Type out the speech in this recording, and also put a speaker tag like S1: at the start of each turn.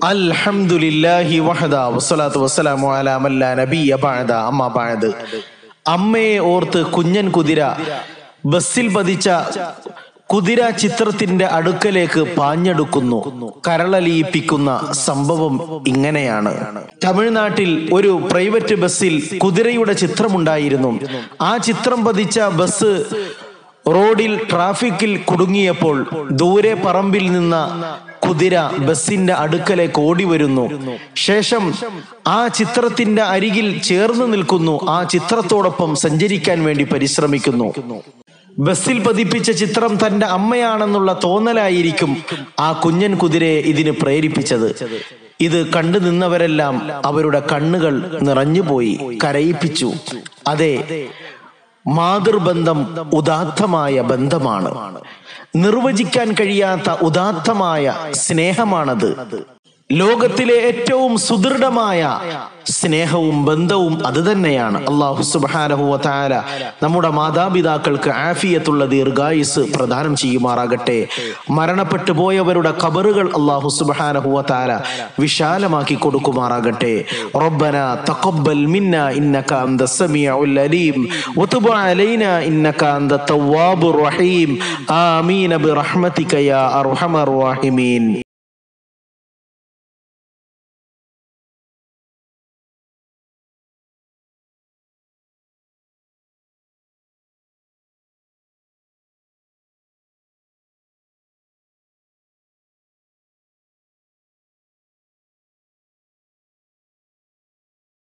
S1: അൽഹംദുലില്ലാഹി വഹദ വസ്സലാത്തു വസ്സലാമു അലാ മല്ല നബിയ ബഅദ അമ്മ ബഅദ്. അമ്മയെ ഓർത്ത് കുഞ്ഞൻ കുതിര ബസ്സിൽ പതിച്ച കുതിര ചിത്രത്തിന്റെ അടുക്കലേക്ക് പാഞ്ഞെടുക്കുന്നു. കരളലിയിപ്പിക്കുന്ന സംഭവം ഇങ്ങനെയാണ്. തമിഴ്നാട്ടിൽ ഒരു പ്രൈവറ്റ് ബസ്സിൽ കുതിരയുടെ ചിത്രമുണ്ടായിരുന്നു. ആ ചിത്രം പതിച്ച ബസ് റോഡിൽ ട്രാഫിക്കിൽ കുടുങ്ങിയപ്പോൾ ദൂരെ പറമ്പിൽ നിന്ന കുതിര ബസിന്റെ അടുക്കലേക്ക് ഓടി വരുന്നു. ശേഷം ആ ചിത്രത്തിന്റെ അരികിൽ ചേർന്ന് നിൽക്കുന്നു. ആ ചിത്രത്തോടൊപ്പം സഞ്ചരിക്കാൻ വേണ്ടി പരിശ്രമിക്കുന്നു. ബസ്സിൽ പതിപ്പിച്ച ചിത്രം തന്റെ അമ്മയാണെന്നുള്ള തോന്നലായിരിക്കും ആ കുഞ്ഞൻ കുതിരയെ ഇതിന് പ്രേരിപ്പിച്ചത്. ഇത് കണ്ടു നിന്നവരെല്ലാം അവരുടെ കണ്ണുകൾ നിറഞ്ഞുപോയി കരയിപ്പിച്ചു. അതെ മാതൃബന്ധം ഉദാത്തമായ ബന്ധമാണ്. നിർവചിക്കാൻ കഴിയാത്ത ഉദാത്തമായ സ്നേഹമാണത്. ലോകത്തിലെ ഏറ്റവും സുദൃഢമായ സ്നേഹവും ബന്ധവും അത് തന്നെയാണ്. അള്ളാഹു സുബാനഹുല നമ്മുടെ മാതാപിതാക്കൾക്ക് ആഫിയത്തുള്ള ദീർഘായുസ് പ്രദാനം ചെയ്യുമാറാകട്ടെ. മരണപ്പെട്ടു പോയവരുടെ കബറുകൾ അള്ളാഹു സുബാനഹുല വിശാലമാക്കി കൊടുക്കുമാറാകട്ടെ. തഖബ്ബൽ മിന്ന ഇന്നക അന്ത സമീഉൽ അലീം. വതുബ് അലൈന ഇന്നക തവ്വാബുർ റഹീം. ആമീൻ ബിറഹ്മതിക യാ അർഹമർ റഹീമീൻ.